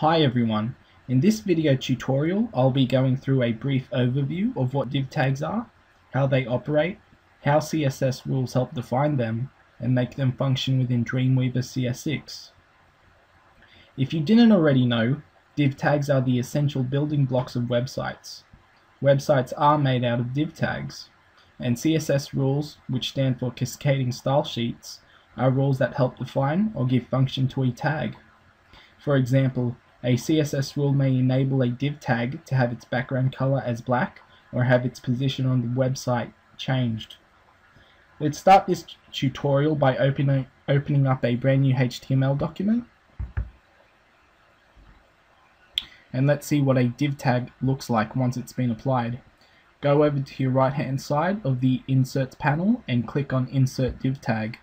Hi everyone, in this video tutorial I'll be going through a brief overview of what div tags are, how they operate, how CSS rules help define them, and make them function within Dreamweaver CS6. If you didn't already know, div tags are the essential building blocks of websites. Websites are made out of div tags, and CSS rules, which stand for cascading style sheets, are rules that help define or give function to a tag. For example, a CSS rule may enable a div tag to have its background color as black or have its position on the website changed. Let's start this tutorial by opening, opening up a brand new HTML document. And let's see what a div tag looks like once it's been applied. Go over to your right hand side of the Inserts panel and click on Insert Div Tag.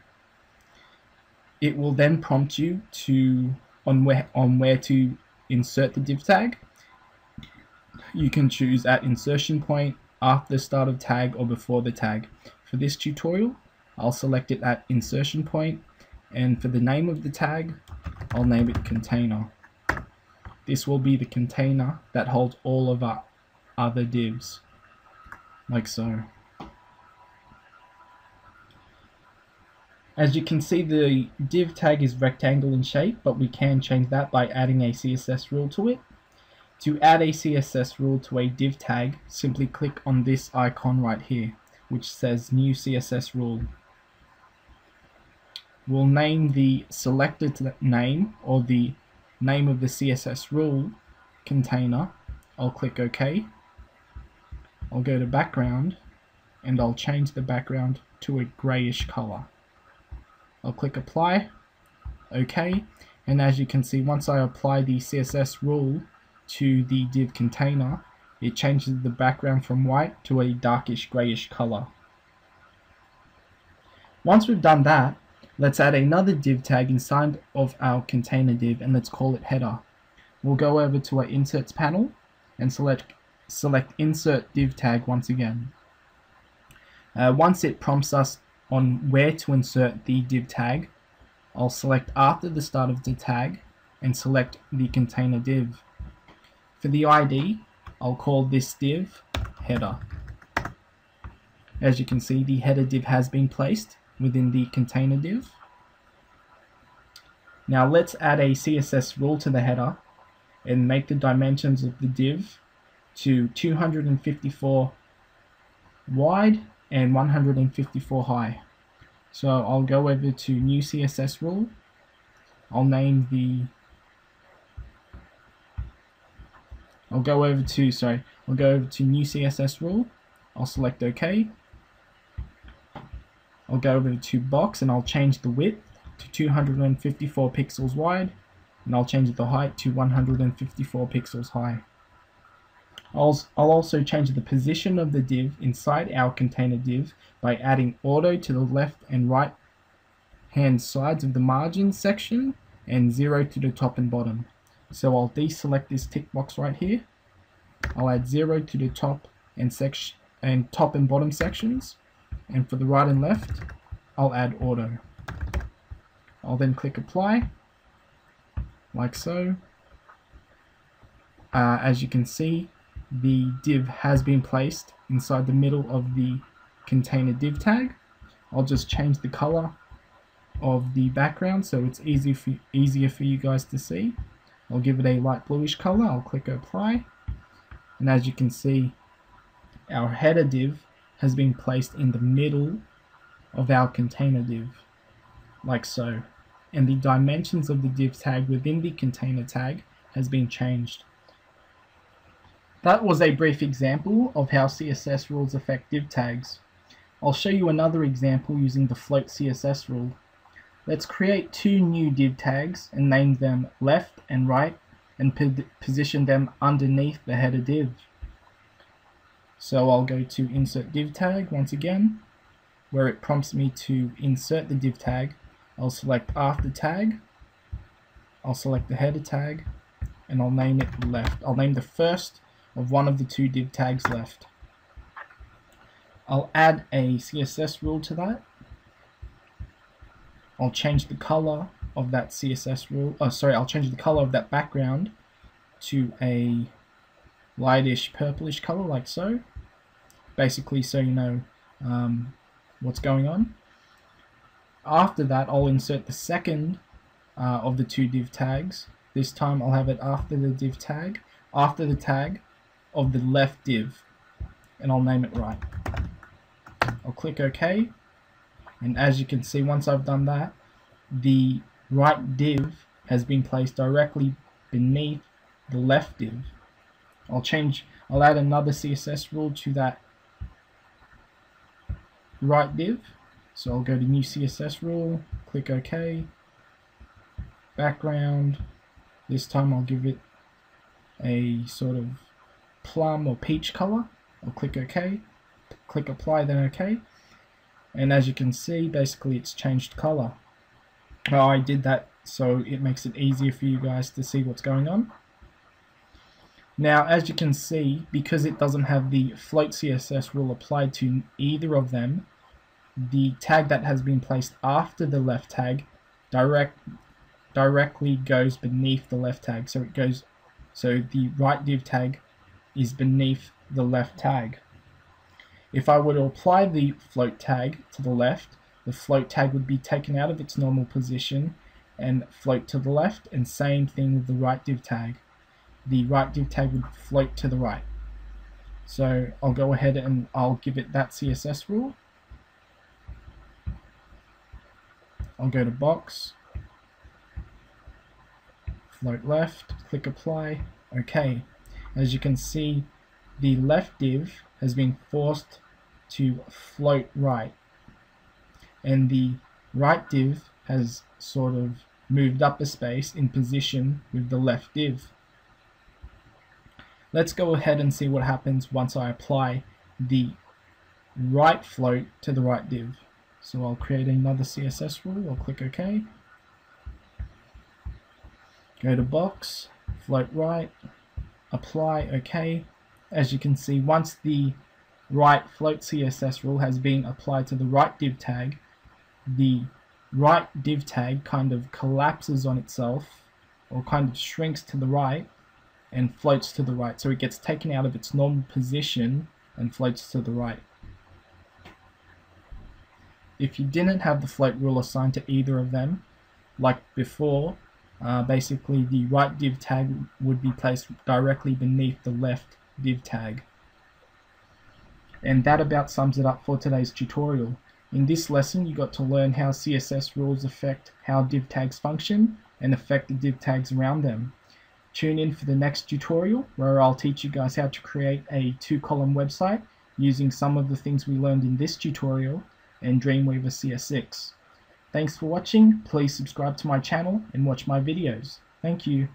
It will then prompt you to on where on where to insert the div tag. You can choose at insertion point, after the start of tag, or before the tag. For this tutorial, I'll select it at insertion point, and for the name of the tag, I'll name it container. This will be the container that holds all of our other divs, like so. As you can see the div tag is rectangle in shape but we can change that by adding a CSS rule to it. To add a CSS rule to a div tag simply click on this icon right here which says new CSS rule. We'll name the selected name or the name of the CSS rule container. I'll click OK. I'll go to background and I'll change the background to a grayish color. I'll click apply, OK, and as you can see once I apply the CSS rule to the div container it changes the background from white to a darkish grayish color. Once we've done that, let's add another div tag inside of our container div and let's call it header. We'll go over to our inserts panel and select select insert div tag once again. Uh, once it prompts us on where to insert the div tag, I'll select after the start of the tag and select the container div. For the ID, I'll call this div header. As you can see, the header div has been placed within the container div. Now let's add a CSS rule to the header and make the dimensions of the div to 254 wide and 154 high. So I'll go over to new CSS rule. I'll name the I'll go over to sorry I'll go over to new CSS rule I'll select OK I'll go over to box and I'll change the width to 254 pixels wide and I'll change the height to 154 pixels high I'll, I'll also change the position of the div inside our container div by adding auto to the left and right hand sides of the margin section and 0 to the top and bottom. So I'll deselect this tick box right here. I'll add 0 to the top and section and top and bottom sections and for the right and left I'll add auto. I'll then click apply like so. Uh, as you can see the div has been placed inside the middle of the container div tag. I'll just change the color of the background so it's easy for, easier for you guys to see. I'll give it a light bluish color. I'll click apply. And as you can see, our header div has been placed in the middle of our container div, like so. And the dimensions of the div tag within the container tag has been changed. That was a brief example of how CSS rules affect div tags. I'll show you another example using the float CSS rule. Let's create two new div tags and name them left and right and position them underneath the header div. So I'll go to insert div tag once again where it prompts me to insert the div tag. I'll select after tag, I'll select the header tag and I'll name it left. I'll name the first of one of the two div tags left. I'll add a CSS rule to that. I'll change the color of that CSS rule. Oh, sorry, I'll change the color of that background to a lightish purplish color like so basically so you know um, what's going on after that I'll insert the second uh, of the two div tags this time I'll have it after the div tag after the tag of the left div and I'll name it right. I'll click OK and as you can see once I've done that the right div has been placed directly beneath the left div. I'll change I'll add another CSS rule to that right div. So I'll go to new CSS rule click OK. Background this time I'll give it a sort of plum or peach color I'll click OK click apply then OK. And as you can see basically it's changed color. Well, I did that so it makes it easier for you guys to see what's going on. Now as you can see because it doesn't have the float CSS rule applied to either of them the tag that has been placed after the left tag direct directly goes beneath the left tag. So it goes so the right div tag is beneath the left tag. If I were to apply the float tag to the left the float tag would be taken out of its normal position and float to the left and same thing with the right div tag. The right div tag would float to the right. So I'll go ahead and I'll give it that CSS rule. I'll go to box, float left, click apply, okay. As you can see, the left div has been forced to float right and the right div has sort of moved up a space in position with the left div. Let's go ahead and see what happens once I apply the right float to the right div. So I'll create another CSS rule, I'll click OK. Go to box, float right, apply OK. As you can see, once the right float CSS rule has been applied to the right div tag, the right div tag kind of collapses on itself or kind of shrinks to the right and floats to the right. So it gets taken out of its normal position and floats to the right. If you didn't have the float rule assigned to either of them, like before, uh, basically the right div tag would be placed directly beneath the left div tag. And that about sums it up for today's tutorial. In this lesson you got to learn how CSS rules affect how div tags function and affect the div tags around them. Tune in for the next tutorial where I'll teach you guys how to create a two column website using some of the things we learned in this tutorial and Dreamweaver CS6. Thanks for watching, please subscribe to my channel and watch my videos. Thank you.